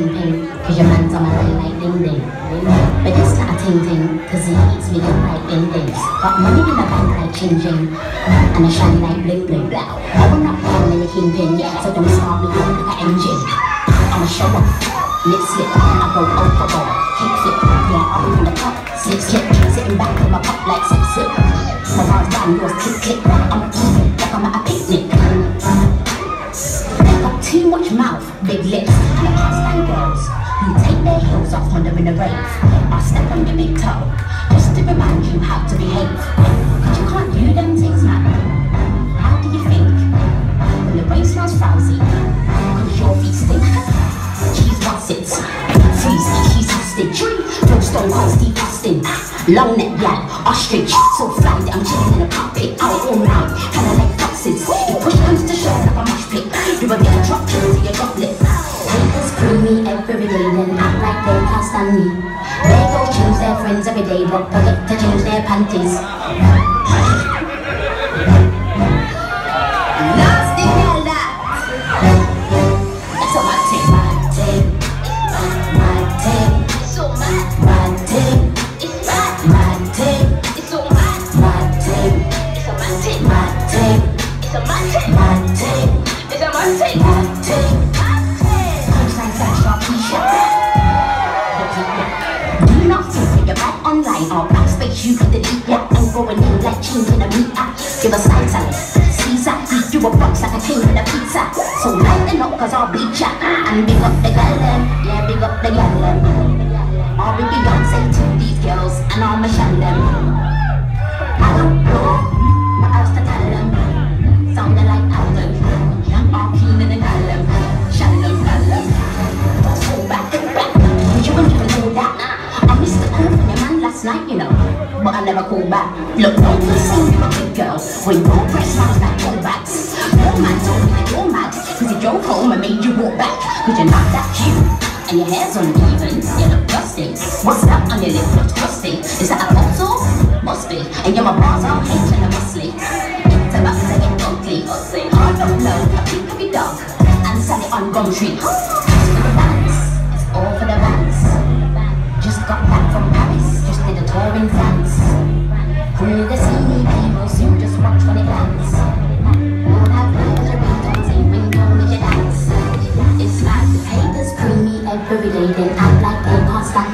kingpin, cause your man's on my line like ding ding. But it's not a ting ting, cause he eats me good like ding dings. Got money in the bank like ching ching, and I shine like bling bling blow. I will not down in the kingpin, so don't start me like an engine. I'm a show off, lip slip, I go overboard, kick flip, yeah, be from the top, slip slip, sitting back in my pop like slip slip. My bars down, yours click click, I'm eating heels off when they're in a rave. I step on your big toe, just to remind you how to behave. Cause you can't do them things, man. How do you think? When the rain smells frowsy, cause your feet stink. Cheese it, freeze, she's hostage. Throw stone cold Steve Austin. Long neck, yeah, ostrich, so fly that I'm walked, their panties. Bad online or backspace you can delete ya and going in like changing a meat app. Give us side salad, Caesar, eat you a box like a king with a pizza. So lighten up cause I'll beat ya and big up the gal yeah big up the gal. I'll be Beyonce to these girls and I'll Michelle your night, you know, but I never call back. Look, don't be so you girl when your breath smells like throwbacks. Your man told me that you're mad because he drove home and made you walk back because you're not that cute. And your hair's uneven, you look dusty. What's that on your lip? Looks crusty. Is that a bottle? Must be. And your bars are hating and muscly. It's about to get ugly. I don't know, I think of your dog and sell it on Gumtree. It's for the bands, it's all for the bands. Just got back from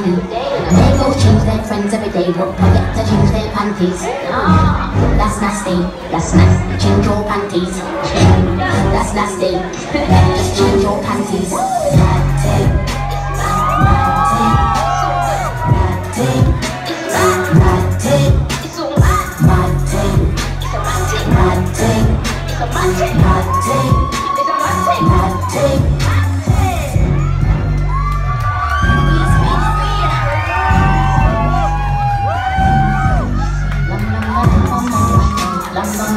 me. They go change their friends every day, but forget to change their panties. That's nasty, that's nasty. Change your panties. That's nasty. Just change your panties. Mad thing. Mad